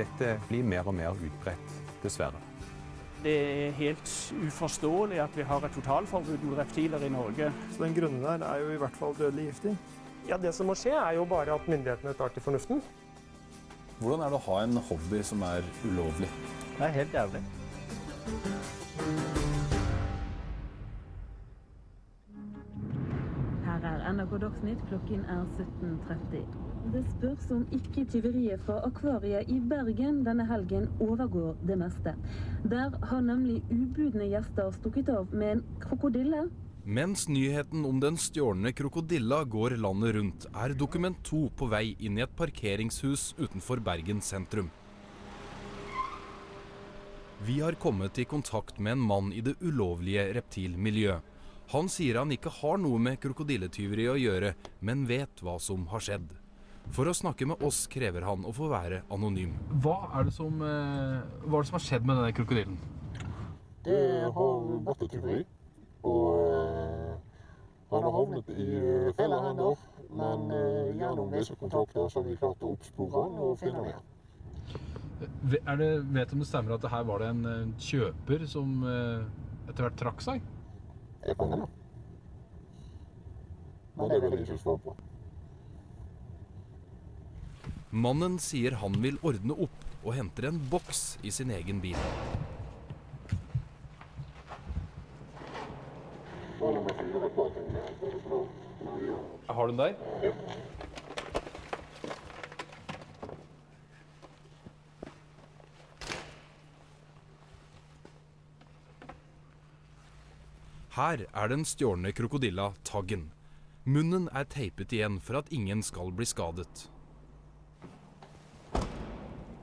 dette blir mer og mer utbredt, dessverre. Det er helt uforståelig at vi har et totalforbud mot reptiler i Norge. Så den grunnen der er jo i hvert fall dødelig giftig. Ja, Det som må skje, er jo bare at myndighetene tar til fornuften. Hvordan er det å ha en hobby som er ulovlig? Det er helt jævlig. Dagsnytt, klokken er 17.30. Det spørs om ikke tyveriet fra akvariet i Bergen denne helgen overgår det meste. Der har nemlig ubudne gjester stukket av med en krokodille. Mens nyheten om den stjålne krokodilla går landet rundt, er Dokument 2 på vei inn i et parkeringshus utenfor Bergen sentrum. Vi har kommet i kontakt med en mann i det ulovlige reptilmiljøet. Han sier han ikke har noe med krokodilletyveri å gjøre, men vet hva som har skjedd. For å snakke med oss krever han å få være anonym. Hva er det som, eh, hva er det som har skjedd med denne krokodillen? Det har vært et tyveri. Og eh, han har havnet i eh, feil hender. Men eh, gjennom visse kontakter så har vi klart å oppspore han og finne ham igjen. Er det, vet du om det stemmer at det her var det en kjøper som eh, etter hvert trakk seg? Er på. Mannen sier han vil ordne opp og henter en boks i sin egen bil. Har du den der? Her er den stjålne krokodilla Taggen. Munnen er teipet igjen for at ingen skal bli skadet.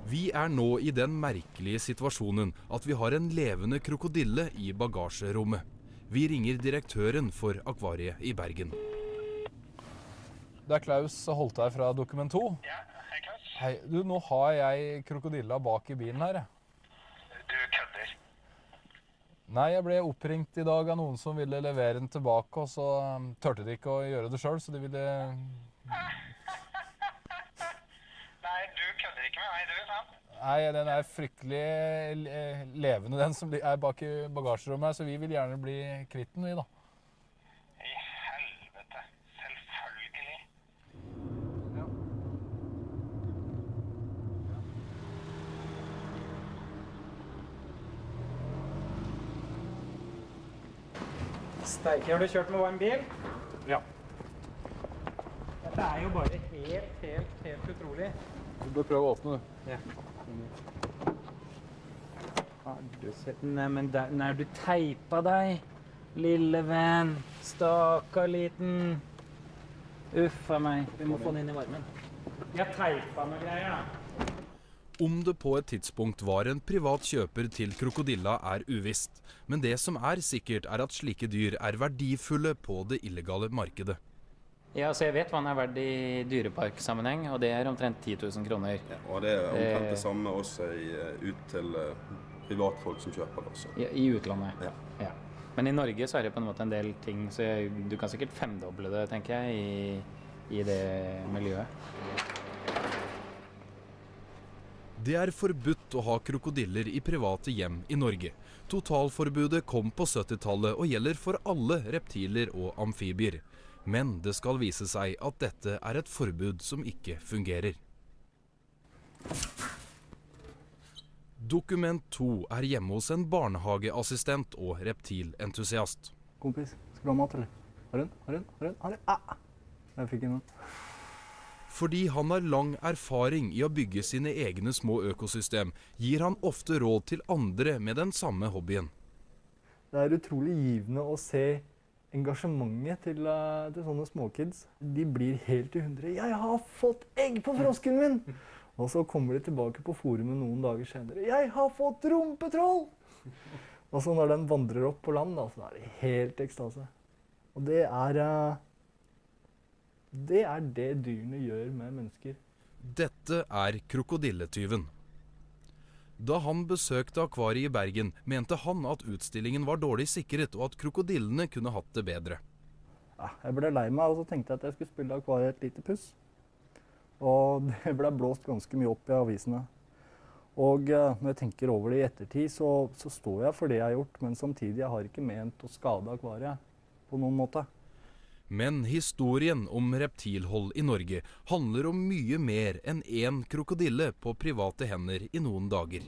Vi er nå i den merkelige situasjonen at vi har en levende krokodille i bagasjerommet. Vi ringer direktøren for Akvariet i Bergen. Det er Klaus Holtei fra Dokument 2. Ja, hei Klaus. Hei, du, nå har jeg krokodilla bak i bilen her. Du kødder. Nei, jeg ble oppringt i dag av noen som ville levere den tilbake, og så um, tørte de ikke å gjøre det sjøl, så de ville Nei, du kødder ikke med meg, du, sant? Nei, den er fryktelig eh, levende, den som er bak i bagasjerommet her, så vi vil gjerne bli kvitt den, vi, da. I helvete. Selvfølgelig. Steike, har du kjørt med varm bil? Ja. Dette er jo bare helt, helt, helt utrolig. Du bør prøve å åpne, du. Ja. Har du sett Nei, der, nei, du teipa deg, lille venn. Stakkar liten. Uff a meg. Vi må få den inn i varmen. Jeg teipa noe greier, da. Om det på et tidspunkt var en privat kjøper til krokodilla er uvisst, men det som er sikkert er at slike dyr er verdifulle på det illegale markedet. Ja, så Jeg vet hva den er verdt i dyreparksammenheng, og det er omtrent 10 000 kroner. Og det er omtrent Eh. det samme også i, eh, ut til eh, privatfolk som kjøper det også. I, I utlandet. Ja. Men i Norge så er det på en måte en del ting, så jeg, du kan sikkert femdoble det, tenker jeg, i, i det miljøet. Det er forbudt å ha krokodiller i private hjem i Norge. Totalforbudet kom på 70-tallet og gjelder for alle reptiler og amfibier. Men det skal vise seg at dette er et forbud som ikke fungerer. Dokument 2 er hjemme hos en barnehageassistent og reptilentusiast. Kompis, skal du ha mat, eller? Har du den? Har du den? Har du en? Har du en? Ah! Jeg fikk en. Fordi han har lang erfaring i å bygge sine egne små økosystem, gir han ofte råd til andre med den samme hobbyen. Det er utrolig givende å se engasjementet til, eh, til sånne småkids. De blir helt i hundre. 'Jeg har fått egg på frosken min!' Og så kommer de tilbake på forumet noen dager senere. 'Jeg har fått rumpetroll!' Og så når den vandrer opp på land, da, så er det helt ekstase. Og det er eh, Det er det dyrene gjør med mennesker. Dette er krokodilletyven. Da han besøkte akvariet i Bergen, mente han at utstillingen var dårlig sikret, og at krokodillene kunne hatt det bedre. Jeg ble lei meg, og så tenkte jeg at jeg skulle spille akvariet et lite puss. Og det ble blåst ganske mye opp i avisene. Og eh, når jeg tenker over det i ettertid, så, så står jeg for det jeg har gjort, men samtidig jeg har ikke ment å skade akvariet på noen måte. Men historien om reptilhold i Norge handler om mye mer enn én krokodille på private hender i noen dager.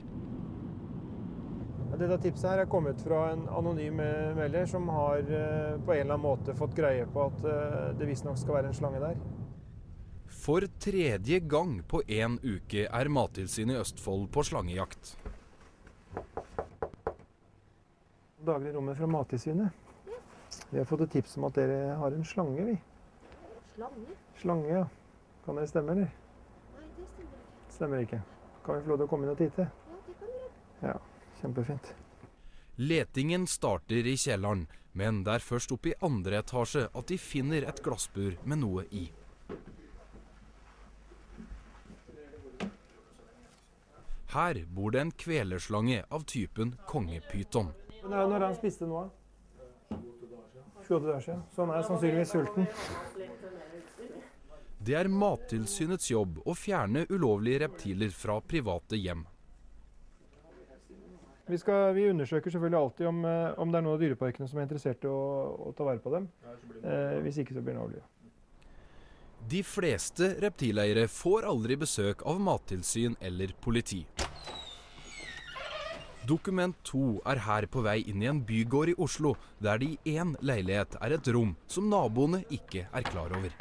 Dette tipset her er kommet fra en anonym eh, melder som har eh, på en eller annen måte fått greie på at eh, det visstnok skal være en slange der. For tredje gang på én uke er Mattilsynet i Østfold på slangejakt. Daglig rommet fra Mattilsynet. Vi har fått et tips om at dere har en slange, vi. Slange? Slange, ja. Kan det stemme, eller? Nei, det stemmer ikke. Stemmer ikke. Kan vi få lov til å komme inn og titte? Ja, det kan vi gjøre. Ja, kjempefint. Letingen starter i kjelleren, men det er først oppe i andre etasje at de finner et glassbur med noe i. Her bor det en kvelerslange av typen kongepyton. Når, når han spiste nå, da? 28 dager siden. Så han er sannsynligvis sulten. Det er Mattilsynets jobb å fjerne ulovlige reptiler fra private hjem. Vi, skal, vi undersøker selvfølgelig alltid om, eh, om det er noen av dyreparkene som er interessert i å, å ta vare på dem. Eh, hvis ikke så blir den avlivet. De fleste reptileiere får aldri besøk av mattilsyn eller politi. Dokument 2 er her på vei inn i en bygård i Oslo, der det i én leilighet er et rom som naboene ikke er klar over.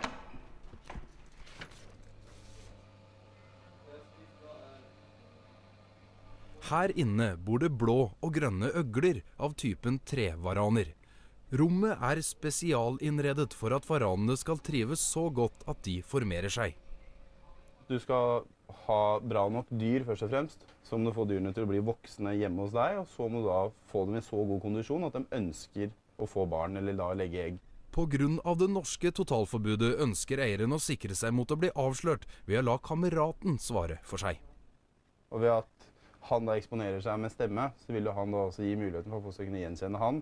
Her inne bor det blå og grønne øgler av typen trevaraner. Rommet er spesialinnredet for at varanene skal trives så godt at de formerer seg. Du skal ha bra nok dyr først og fremst, så må du få dyrene til å bli voksne hjemme hos deg. Og så må du da få dem i så god kondisjon at de ønsker å få barn eller da legge egg. Pga. det norske totalforbudet ønsker eieren å sikre seg mot å bli avslørt ved å la kameraten svare for seg. Og ved at han da eksponerer seg med stemme, så vil han da også gi muligheten for å kunne gjenkjenne han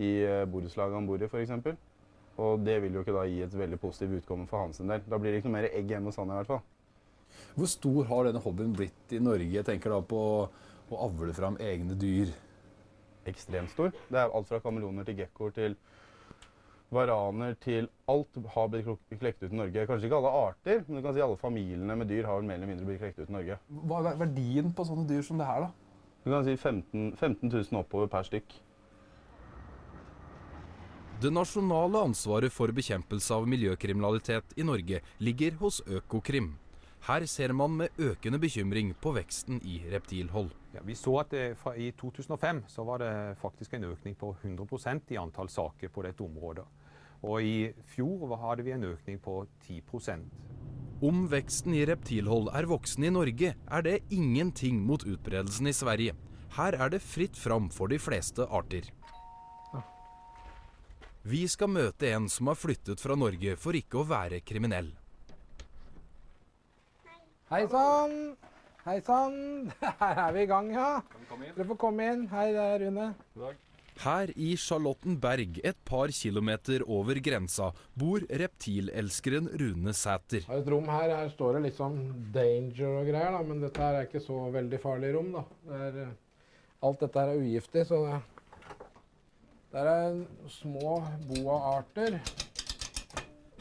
i eh, borettslaget han bor i f.eks. Og det vil jo ikke da gi et veldig positivt utkomme for hans del. Da blir det ikke noe mer egg hjemme hos han i hvert fall. Hvor stor har denne hobbyen blitt i Norge? Jeg tenker da på å avle fram egne dyr. Ekstremt stor. Det er alt fra kameleoner til gekkoer til varaner til alt har blitt klekt ut i Norge. Kanskje ikke alle arter, men du kan si alle familiene med dyr har vel mer eller mindre blitt klekt ut i Norge. Hva er verdien på sånne dyr som det her, da? Du kan si 15, 15 000 oppover per stykk. Det nasjonale ansvaret for bekjempelse av miljøkriminalitet i Norge ligger hos Økokrim. Her ser man med økende bekymring på veksten i reptilhold. Ja, vi så at det, fra, I 2005 så var det faktisk en økning på 100% i antall saker på dette området. Og i fjor hadde vi en økning på 10% Om veksten i reptilhold er voksen i Norge, er det ingenting mot utbredelsen i Sverige. Her er det fritt fram for de fleste arter. Vi skal møte en som har flyttet fra Norge for ikke å være kriminell. Hei sann! Hei sann! Her er vi i gang, ja. Dere får komme inn. Hei, det er Rune. Her i Charlottenberg, et par kilometer over grensa, bor reptilelskeren Rune Sæter. Har et rom her. Her står det litt sånn danger og greier, da, men dette her er ikke så veldig farlig rom, da. Det er, eh, alt dette her er ugiftig, så det det er små boaarter.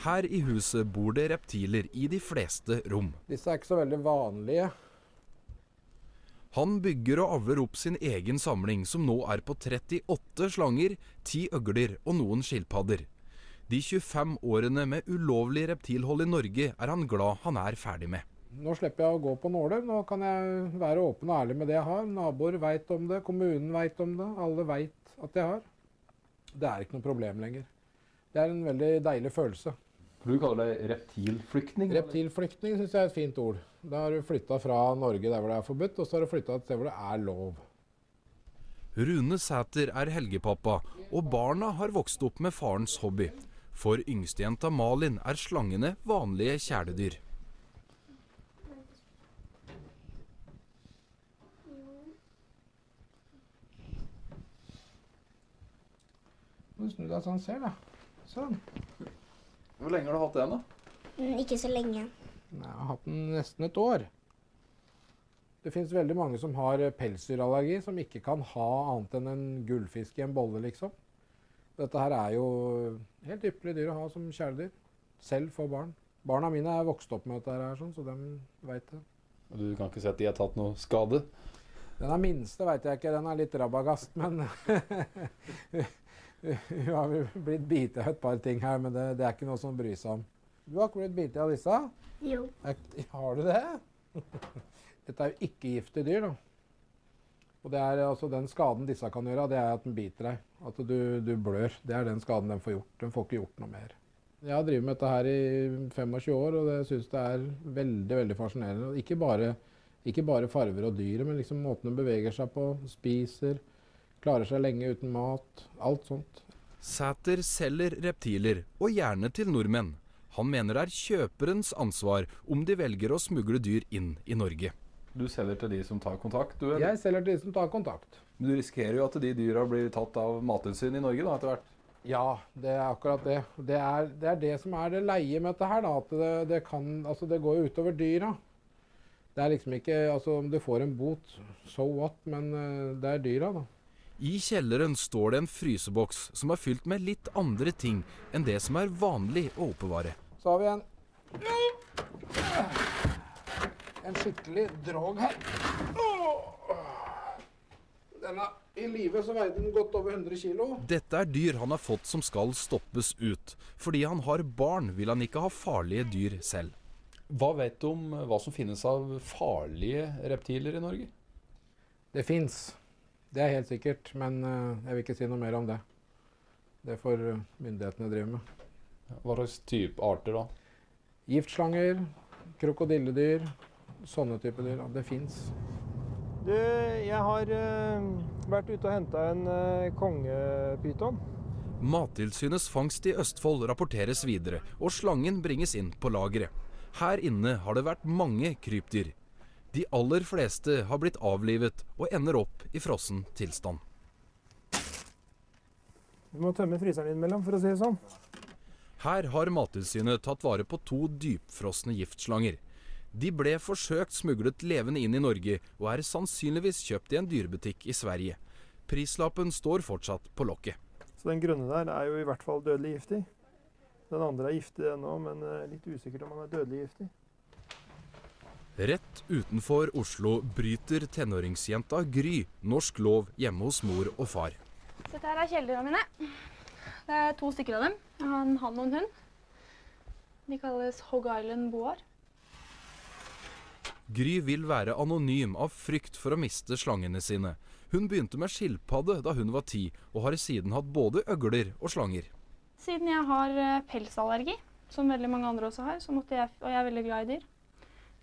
Her i huset bor det reptiler i de fleste rom. Disse er ikke så veldig vanlige. Han bygger og avler opp sin egen samling, som nå er på 38 slanger, 10 øgler og noen skilpadder. De 25 årene med ulovlig reptilhold i Norge er han glad han er ferdig med. Nå slipper jeg å gå på nåler. Nå kan jeg være åpen og ærlig med det jeg har. Naboer veit om det, kommunen veit om det, alle veit at jeg har. Det er ikke noe problem lenger. Det er en veldig deilig følelse. Du kaller det reptilflyktning? Reptilflyktning syns jeg er et fint ord. Da har du flytta fra Norge der hvor det er forbudt, og så har du flytta et sted hvor det er lov. Rune Sæter er helgepappa, og barna har vokst opp med farens hobby. For yngstejenta Malin er slangene vanlige kjæledyr. Må du snu deg så han ser, da. Sånn. Hvor lenge har du hatt den, da? Mm, Ikke så lenge. Nei, Jeg har hatt den nesten et år. Det fins veldig mange som har pelsdyrallergi, som ikke kan ha annet enn en gullfisk i en bolle, liksom. Dette her er jo helt ypperlig dyr å ha som kjæledyr. Selv for barn. Barna mine er vokst opp med dette her, sånn, så de veit det. Og Du kan ikke si at de har tatt noe skade? Den er minste veit jeg ikke, den er litt rabagast, men Hun har blitt bitt av et par ting her, men det, det er ikke noe som bryr seg om. Du har ikke blitt bitt av disse? Jo. Har du det? Dette er jo ikke-giftige dyr, da. Og det er altså den skaden disse kan gjøre, det er at den biter deg. At du, du blør. Det er den skaden den får gjort. Den får ikke gjort noe mer. Jeg har drevet med dette her i 25 år, og jeg syns det er veldig veldig fascinerende. Ikke bare, ikke bare farver og dyret, men liksom måten den beveger seg på, spiser, klarer seg lenge uten mat. Alt sånt. Sæter selger reptiler, og gjerne til nordmenn. Han mener det er kjøperens ansvar om de velger å smugle dyr inn i Norge. Du selger til de som tar kontakt? Du, Jeg selger til de som tar kontakt. Men du risikerer jo at de dyra blir tatt av Mattilsynet i Norge da, etter hvert? Ja, det er akkurat det. Det er det, er det som er det leie med dette her. Da, at det, det, kan, altså det går jo utover dyra. Det er liksom ikke altså Om du får en bot, so what, men eh, det er dyra, da. I kjelleren står det en fryseboks som er fylt med litt andre ting enn det som er vanlig å oppbevare. Så har vi en En skikkelig drog her. Denne I live så veide den godt over 100 kilo. Dette er dyr han har fått som skal stoppes ut. Fordi han har barn, vil han ikke ha farlige dyr selv. Hva vet du om hva som finnes av farlige reptiler i Norge? Det fins. Det er helt sikkert. Men eh, jeg vil ikke si noe mer om det. Det får eh, myndighetene drive med. Hva slags type arter da? Giftslanger, krokodilledyr, sånne type dyr. Det fins. Du, jeg har uh, vært ute og henta en uh, kongepyton. Mattilsynets fangst i Østfold rapporteres videre, og slangen bringes inn på lageret. Her inne har det vært mange krypdyr. De aller fleste har blitt avlivet og ender opp i frossen tilstand. Du må tømme fryseren innimellom, for å si det sånn. Her har Mattilsynet tatt vare på to dypfrosne giftslanger. De ble forsøkt smuglet levende inn i Norge, og er sannsynligvis kjøpt i en dyrebutikk i Sverige. Prislappen står fortsatt på lokket. Så den grønne der er jo i hvert fall dødelig giftig. Den andre er giftig ennå, men eh, litt usikkert om han er dødelig giftig. Rett utenfor Oslo bryter tenåringsjenta Gry norsk lov hjemme hos mor og far. Dette her er kjæledyra mine. Det er to stykker av dem. Jeg har en hann og en hund. De kalles Hog Island boar. Gry vil være anonym av frykt for å miste slangene sine. Hun begynte med skilpadde da hun var ti, og har siden hatt både øgler og slanger. Siden jeg har eh, pelsallergi, som veldig mange andre også har, så måtte jeg, og jeg er veldig glad i dyr,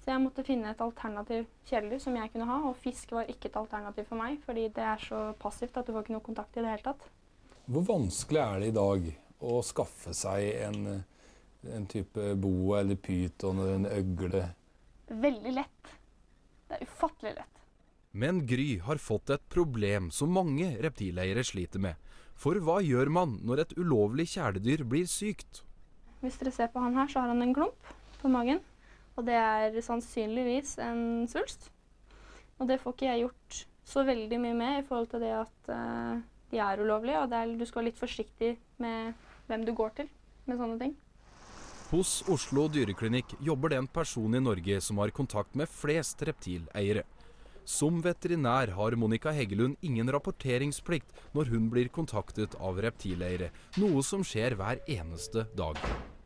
så jeg måtte finne et alternativ kjæledyr som jeg kunne ha. Og fisk var ikke et alternativ for meg, fordi det er så passivt at du får ikke noe kontakt i det hele tatt. Hvor vanskelig er det i dag å skaffe seg en, en type boa eller pyton eller en øgle? Veldig lett. Det er ufattelig lett. Men Gry har fått et problem som mange reptileiere sliter med. For hva gjør man når et ulovlig kjæledyr blir sykt? Hvis dere ser på han her, så har han en klump på magen. Og det er sannsynligvis en svulst. Og det får ikke jeg gjort så veldig mye med i forhold til det at uh, de er ulovlige. Og er, du skal være litt forsiktig med hvem du går til med sånne ting. Hos Oslo dyreklinikk jobber det en person i Norge som har kontakt med flest reptileiere. Som veterinær har Monica Heggelund ingen rapporteringsplikt når hun blir kontaktet av reptileiere, noe som skjer hver eneste dag.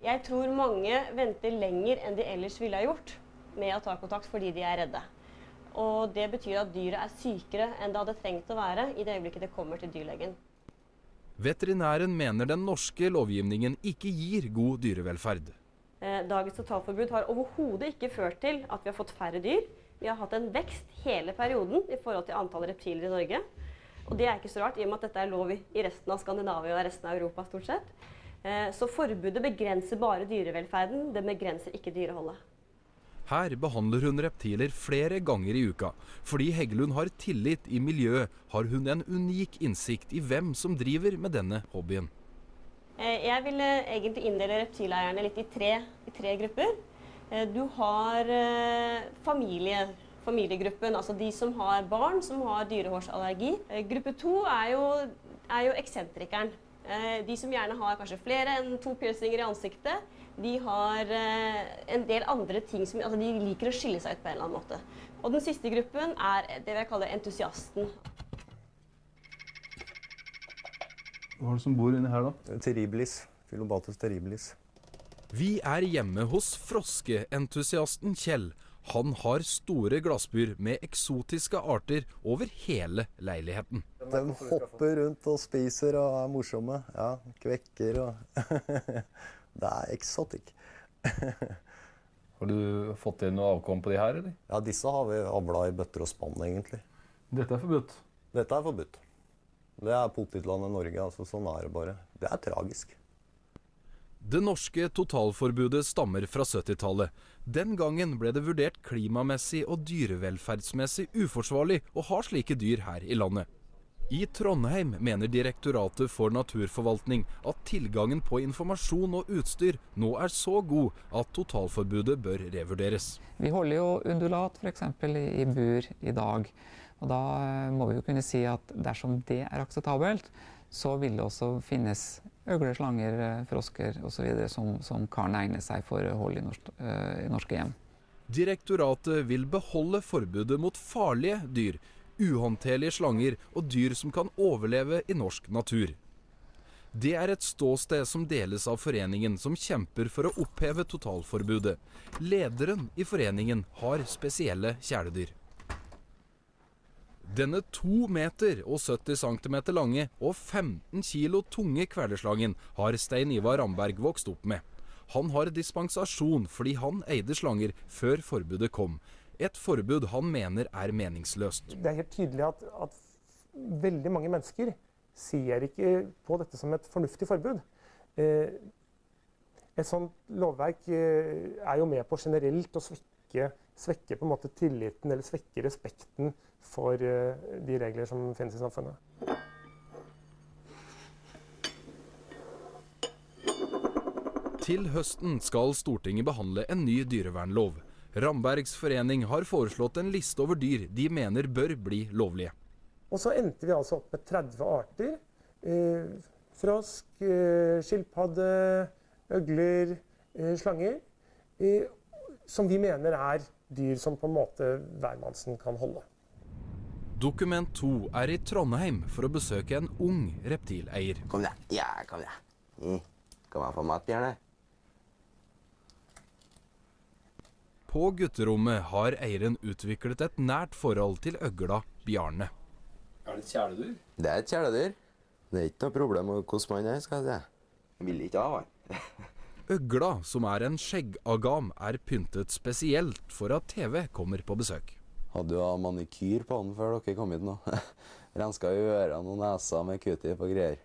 Jeg tror mange venter lenger enn de ellers ville ha gjort med å ta kontakt fordi de er redde. Og det betyr at dyret er sykere enn det hadde trengt å være i det øyeblikket det kommer til dyrlegen. Veterinæren mener den norske lovgivningen ikke gir god dyrevelferd. Eh, Dagens totalforbud har overhodet ikke ført til at vi har fått færre dyr. Vi har hatt en vekst hele perioden i forhold til antall reptiler i Norge. Og det er ikke så rart, i og med at dette er lov i i resten av Skandinavia og resten av Europa stort sett. Eh, Så forbudet begrenser bare dyrevelferden, det begrenser ikke dyreholdet. Her behandler hun reptiler flere ganger i uka. Fordi Heggelund har tillit i miljøet, har hun en unik innsikt i hvem som driver med denne hobbyen. Eh, Jeg vil egentlig inndele reptileierne litt i tre, i tre grupper. Eh, Du har familie, familiegruppen, altså de som har barn som har dyrehårsallergi. Eh, Gruppe to er jo, er jo eksentrikeren. Eh, De som gjerne har kanskje flere enn to piercinger i ansiktet. De har eh, en del andre ting som altså De liker å skille seg ut på en eller annen måte. Og den siste gruppen er det jeg kaller entusiasten. Hva er det som bor inni her, da? Terribilis. Filobatus terribilis. Vi er hjemme hos froskeentusiasten Kjell. Han har store glassbur med eksotiske arter over hele leiligheten. De hopper rundt og spiser og er morsomme. Ja, kvekker og Det er eksotikk. Har du fått inn noe avkom på de her, eller? Ja, disse har vi avla i bøtter og spann, egentlig. Dette er forbudt? Dette er forbudt. Det er potetlandet Norge. altså Sånn er det bare. Det er tragisk. Det norske totalforbudet stammer fra 70-tallet. Den gangen ble det vurdert klimamessig og dyrevelferdsmessig uforsvarlig å ha slike dyr her i landet. I Trondheim mener Direktoratet for naturforvaltning at tilgangen på informasjon og utstyr nå er så god at totalforbudet bør revurderes. Vi holder jo undulat f.eks. I, bur i dag. Og da eh, må vi jo kunne si at dersom det er akseptabelt, så vil det også finnes øgler, slanger, eh, frosker osv. Som, som kan egne seg for hold i, norsk, eh, i norske hjem. Direktoratet vil beholde forbudet mot farlige dyr, uhåndterlige slanger og dyr som kan overleve i norsk natur. Det er et ståsted som deles av foreningen som kjemper for å oppheve totalforbudet. Lederen i foreningen har spesielle kjæledyr. Denne to meter og 70 cm lange og 15 kilo tunge kvelerslangen har Stein Ivar Ramberg vokst opp med. Han har dispensasjon fordi han eide slanger før forbudet kom. Et forbud han mener er meningsløst. Det er helt tydelig at, at veldig mange mennesker ser ikke på dette som et fornuftig forbud. Eh, et sånt lovverk eh, er jo med på generelt å svekke, svekke på en måte tilliten eller svekker respekten for eh, de regler som finnes i samfunnet. Til høsten skal Stortinget behandle en ny dyrevernlov. Rambergs forening har foreslått en liste over dyr de mener bør bli lovlige. Og så endte vi altså opp med 30 arter. Eh, frosk, eh, skilpadde, øgler, eh, slanger. Som vi mener er dyr som på en måte hvermannsen kan holde. Dokument 2 er i Trondheim for å besøke en ung reptileier. Kom deg. Ja, kom deg. Mm. Kom her få mat, Bjarne. På gutterommet har eieren utviklet et nært forhold til øgla Bjarne. Er det et kjæledyr? Det er et kjæledyr. Det er ikke noe problem med hvordan man er, skal jeg si. Jeg vil ikke ha han. Øgla, som er en skjeggagam, er pyntet spesielt for at TV kommer på besøk. Hadde jo manikyr på den før dere kom hit nå. Renska i ørene og nesa med q-tip og greier.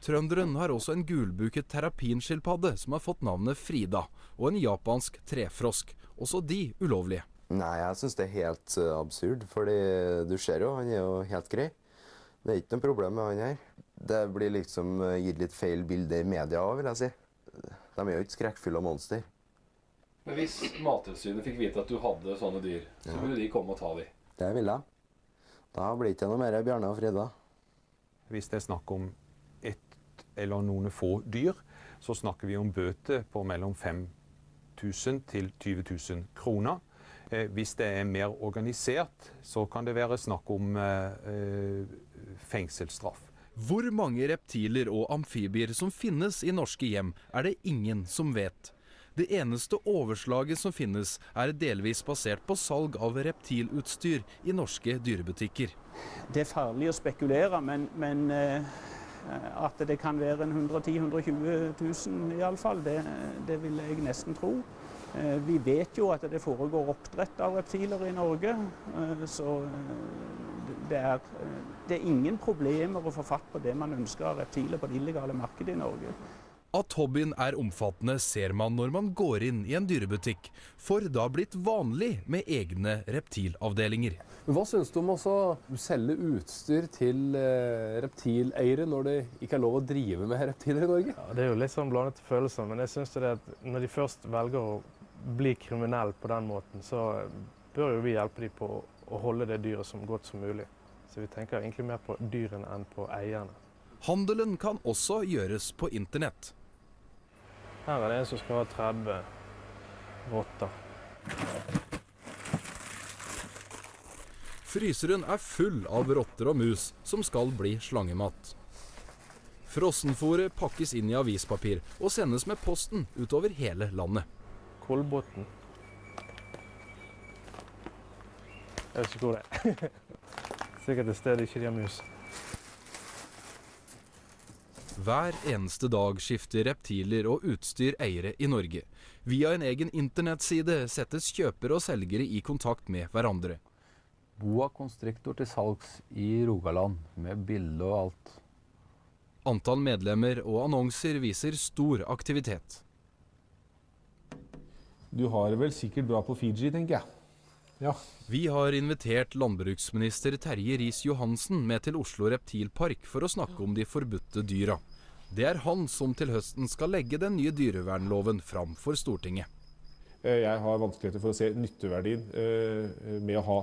Trønderen har også en gulbuket terapinskilpadde som har fått navnet Frida, og en japansk trefrosk. Også de ulovlige. Nei, jeg syns det er helt eh, absurd, fordi du ser jo, han er jo helt grei. Det er ikke noe problem med han her. Det blir liksom eh, gitt litt feil bilde i media òg, vil jeg si. De er jo ikke skrekkfulle av monster. Men hvis Mattilsynet fikk vite at du hadde sånne dyr, så Ja. ville de komme og ta de. Det ville jeg. Da blir det ikke noe mer Bjarne og Frida. Hvis det er snakk om ett eller noen få dyr, så snakker vi om bøter på mellom 5000 til 20 000 kroner. Eh, hvis det er mer organisert, så kan det være snakk om eh, eh, fengselsstraff. Hvor mange reptiler og amfibier som finnes i norske hjem, er det ingen som vet. Det eneste overslaget som finnes, er delvis basert på salg av reptilutstyr i norske dyrebutikker. Det er farlig å spekulere, men, men eh, at det kan være 110 000-120 000 iallfall, det, det vil jeg nesten tro. Eh, Vi vet jo at det foregår oppdrett av reptiler i Norge, eh, så det er, eh, det er ingen problemer å få fatt på det man ønsker av reptiler på det illegale markedet i Norge. At hobbyen er omfattende ser man når man går inn i en dyrebutikk, for det har blitt vanlig med egne reptilavdelinger. Hva syns du om å selge utstyr til eh, reptileiere når det ikke er lov å drive med reptiler i Norge? Ja, det er jo litt sånn blandede følelser, men jeg synes at når de først velger å bli kriminelle på den måten, så bør jo vi hjelpe dem på å holde det dyret så godt som mulig. Så vi tenker egentlig mer på dyrene enn på eierne. Handelen kan også gjøres på internett. Her er det en som skal ha 30 rotter. Fryseren er full av rotter og mus som skal bli slangemat. Frossenfôret pakkes inn i avispapir og sendes med posten utover hele landet. Kolbotn. Jeg vet ikke hvor det er. Sikkert et sted ikke de har mus. Hver eneste dag skifter reptiler og utstyr eiere i Norge. Via en egen internettside settes kjøpere og selgere i kontakt med hverandre. Boa constrictor til salgs i Rogaland, med bilde og alt. Antall medlemmer og annonser viser stor aktivitet. Du har det vel sikkert bra på Fiji, tenker jeg. Ja. Vi har invitert landbruksminister Terje Riis-Johansen med til Oslo Reptilpark for å snakke om de forbudte dyra. Det er han som til høsten skal legge den nye dyrevernloven fram for Stortinget. Eh, Jeg har vanskeligheter for å se nytteverdien eh, med å ha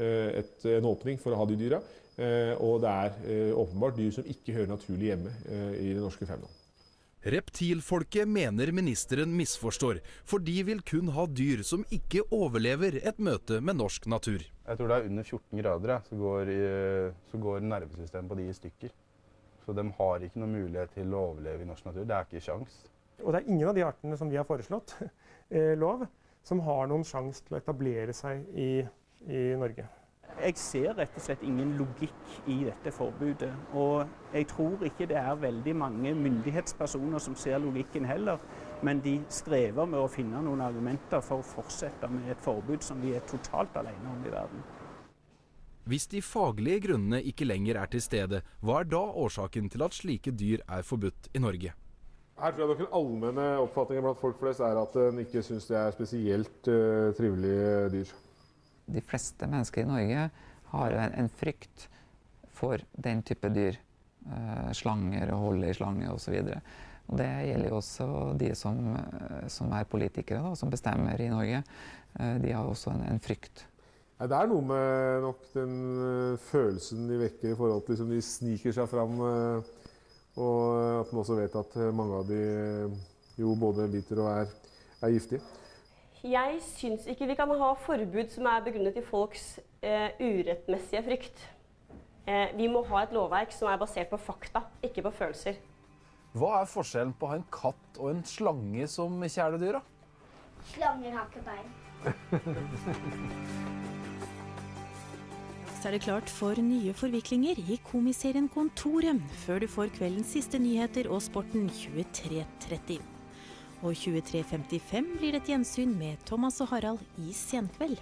eh, et, en åpning for å ha de dyra. Og det er åpenbart dyr som ikke hører naturlig hjemme i den norske faunaen. Reptilfolket mener ministeren misforstår, for de vil kun ha dyr som ikke overlever et møte med norsk natur. Jeg tror det er under 14 grader, ja, så, går, så går nervesystemet på de i stykker. Så de har ikke noen mulighet til å overleve i norsk natur. Det er ikke sjans. Og det er ingen av de artene som vi har foreslått eh, lov, som har noen sjanse til å etablere seg i, i Norge. Jeg ser rett og slett ingen logikk i dette forbudet. Og jeg tror ikke det er veldig mange myndighetspersoner som ser logikken heller. Men de strever med å finne noen argumenter for å fortsette med et forbud som vi er totalt alene om i verden. Hvis de faglige grunnene ikke lenger er til stede, hva er da årsaken til at slike dyr er forbudt i Norge? Her tror jeg nok den allmenne oppfatningen blant folk flest er at en ikke syns det er spesielt uh, trivelige dyr. De fleste mennesker i Norge har en, en frykt for den type dyr. Uh, slanger og holde i slange osv. Det gjelder jo også de som, eh, som er politikere, da, som bestemmer i Norge. Uh, de har også en, en frykt. Nei, det er noe med nok den uh, følelsen de vekker i forhold til liksom, de sniker seg fram. og at man også vet at mange av de jo både biter og er, er giftige. Jeg syns ikke vi kan ha forbud som er begrunnet i folks eh, urettmessige frykt. Eh, vi må ha et lovverk som er basert på fakta, ikke på følelser. Hva er forskjellen på å ha en katt og en slange som kjæledyr? da? Slanger har ikke bein. Så er det klart for nye forviklinger i komiserien Kontoret, før du får kveldens siste nyheter og Sporten 23.30. Og 23.55 blir det et gjensyn med Thomas og Harald i Senkveld.